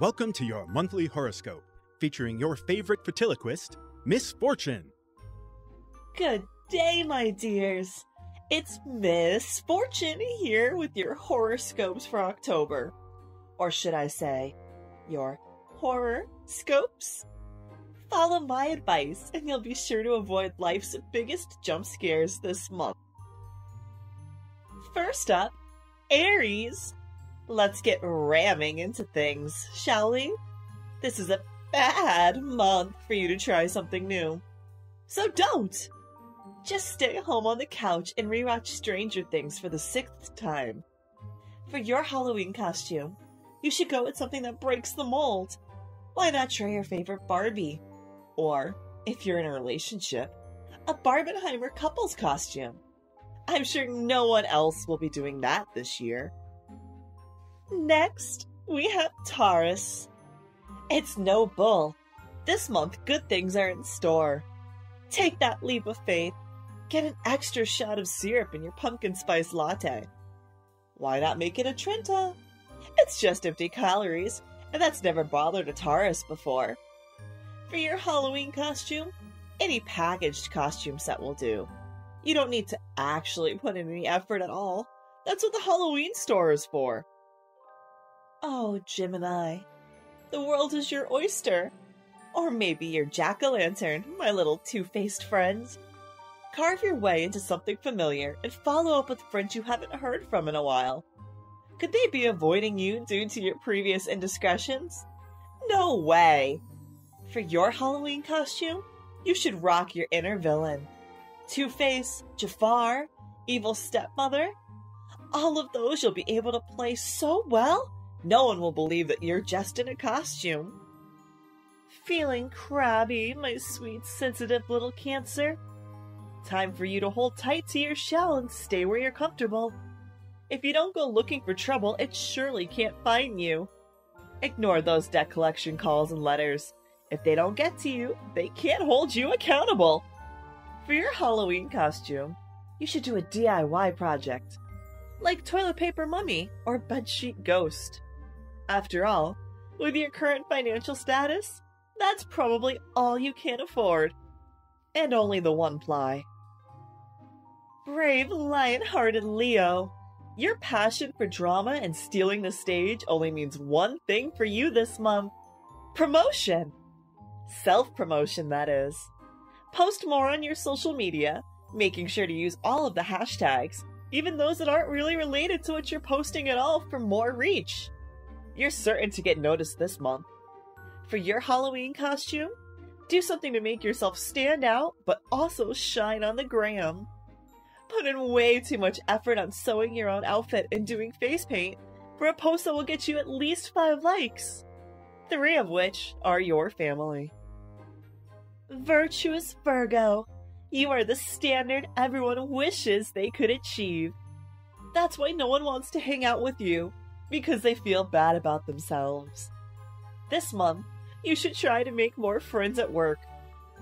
Welcome to your monthly horoscope, featuring your favorite fertiloquist, Miss Fortune. Good day, my dears. It's Miss Fortune here with your horoscopes for October. Or should I say, your horror scopes? Follow my advice, and you'll be sure to avoid life's biggest jump scares this month. First up, Aries. Let's get ramming into things, shall we? This is a bad month for you to try something new. So don't! Just stay home on the couch and rewatch Stranger Things for the sixth time. For your Halloween costume, you should go with something that breaks the mold. Why not try your favorite Barbie? Or, if you're in a relationship, a Barbenheimer couples costume. I'm sure no one else will be doing that this year. Next, we have Taurus. It's no bull. This month, good things are in store. Take that leap of faith. Get an extra shot of syrup in your pumpkin spice latte. Why not make it a Trenta? It's just empty calories, and that's never bothered a Taurus before. For your Halloween costume, any packaged costume set will do. You don't need to actually put in any effort at all. That's what the Halloween store is for. Oh, Gemini, the world is your oyster. Or maybe your jack o' lantern, my little two faced friend. Carve your way into something familiar and follow up with friends you haven't heard from in a while. Could they be avoiding you due to your previous indiscretions? No way! For your Halloween costume, you should rock your inner villain. Two Face, Jafar, Evil Stepmother. All of those you'll be able to play so well no one will believe that you're just in a costume. Feeling crabby, my sweet, sensitive little Cancer? Time for you to hold tight to your shell and stay where you're comfortable. If you don't go looking for trouble, it surely can't find you. Ignore those debt collection calls and letters. If they don't get to you, they can't hold you accountable. For your Halloween costume, you should do a DIY project, like toilet paper mummy or bedsheet ghost. After all, with your current financial status, that's probably all you can afford. And only the one ply. Brave, lion-hearted Leo, your passion for drama and stealing the stage only means one thing for you this month. Promotion! Self-promotion, that is. Post more on your social media, making sure to use all of the hashtags, even those that aren't really related to what you're posting at all for more reach. You're certain to get noticed this month. For your Halloween costume, do something to make yourself stand out, but also shine on the gram. Put in way too much effort on sewing your own outfit and doing face paint for a post that will get you at least five likes, three of which are your family. Virtuous Virgo, you are the standard everyone wishes they could achieve. That's why no one wants to hang out with you because they feel bad about themselves. This month, you should try to make more friends at work.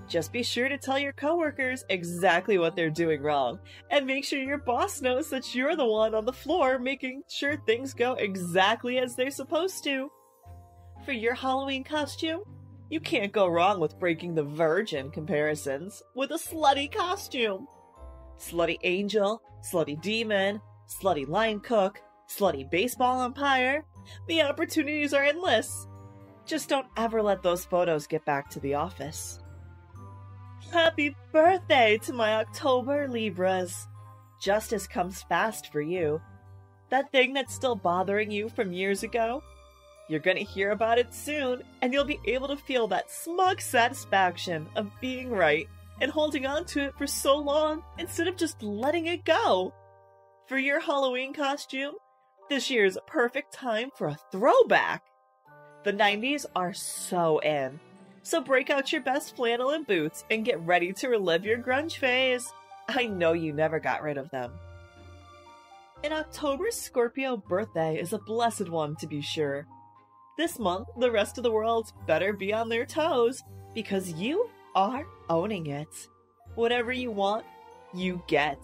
Just be sure to tell your coworkers exactly what they're doing wrong, and make sure your boss knows that you're the one on the floor making sure things go exactly as they're supposed to. For your Halloween costume, you can't go wrong with breaking the virgin comparisons with a slutty costume. Slutty angel, slutty demon, slutty line cook, slutty baseball umpire. The opportunities are endless. Just don't ever let those photos get back to the office. Happy birthday to my October Libras! Justice comes fast for you. That thing that's still bothering you from years ago? You're gonna hear about it soon, and you'll be able to feel that smug satisfaction of being right and holding on to it for so long instead of just letting it go. For your Halloween costume, this year is a perfect time for a throwback. The 90s are so in. So break out your best flannel and boots and get ready to relive your grunge phase. I know you never got rid of them. In October, Scorpio birthday is a blessed one to be sure. This month, the rest of the world better be on their toes because you are owning it. Whatever you want, you get.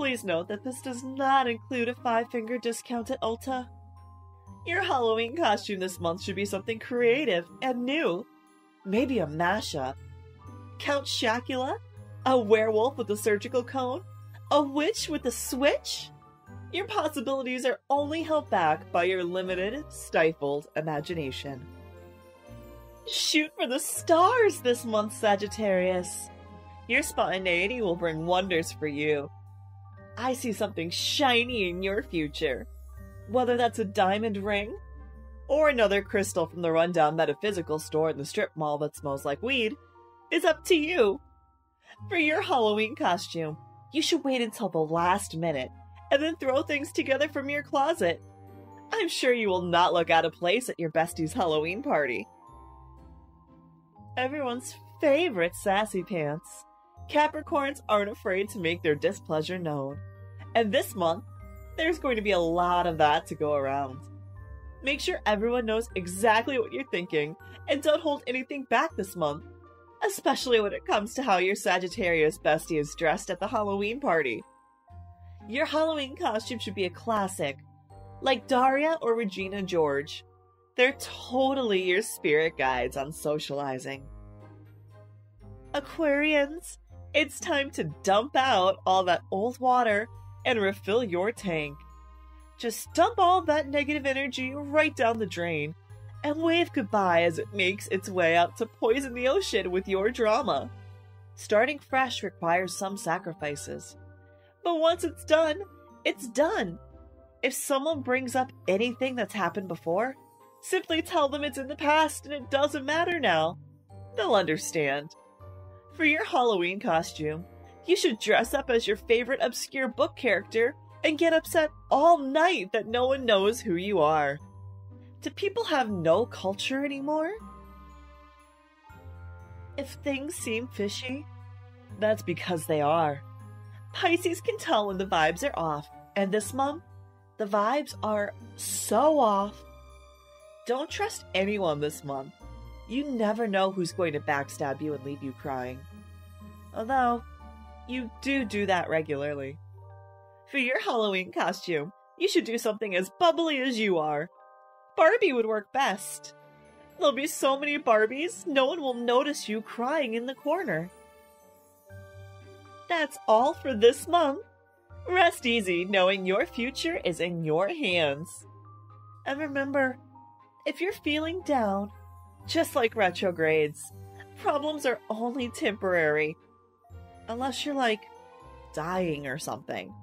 Please note that this does not include a five finger discount at Ulta. Your Halloween costume this month should be something creative and new. Maybe a mashup. Count Chocula? A werewolf with a surgical cone? A witch with a switch? Your possibilities are only held back by your limited, stifled imagination. Shoot for the stars this month, Sagittarius. Your spontaneity will bring wonders for you. I see something shiny in your future. Whether that's a diamond ring, or another crystal from the rundown metaphysical store in the strip mall that smells like weed, is up to you. For your Halloween costume, you should wait until the last minute and then throw things together from your closet. I'm sure you will not look out of place at your bestie's Halloween party. Everyone's favorite sassy pants. Capricorns aren't afraid to make their displeasure known. And this month, there's going to be a lot of that to go around. Make sure everyone knows exactly what you're thinking and don't hold anything back this month, especially when it comes to how your Sagittarius bestie is dressed at the Halloween party. Your Halloween costume should be a classic, like Daria or Regina George. They're totally your spirit guides on socializing. Aquarians, it's time to dump out all that old water and refill your tank. Just dump all that negative energy right down the drain and wave goodbye as it makes its way out to poison the ocean with your drama. Starting fresh requires some sacrifices. But once it's done, it's done. If someone brings up anything that's happened before, simply tell them it's in the past and it doesn't matter now. They'll understand. For your Halloween costume, you should dress up as your favorite obscure book character and get upset all night that no one knows who you are. Do people have no culture anymore? If things seem fishy, that's because they are. Pisces can tell when the vibes are off, and this month, the vibes are so off. Don't trust anyone this month. You never know who's going to backstab you and leave you crying. Although, you do do that regularly. For your Halloween costume, you should do something as bubbly as you are. Barbie would work best. There'll be so many Barbies, no one will notice you crying in the corner. That's all for this month. Rest easy knowing your future is in your hands. And remember, if you're feeling down, just like retrogrades, problems are only temporary. Unless you're like dying or something.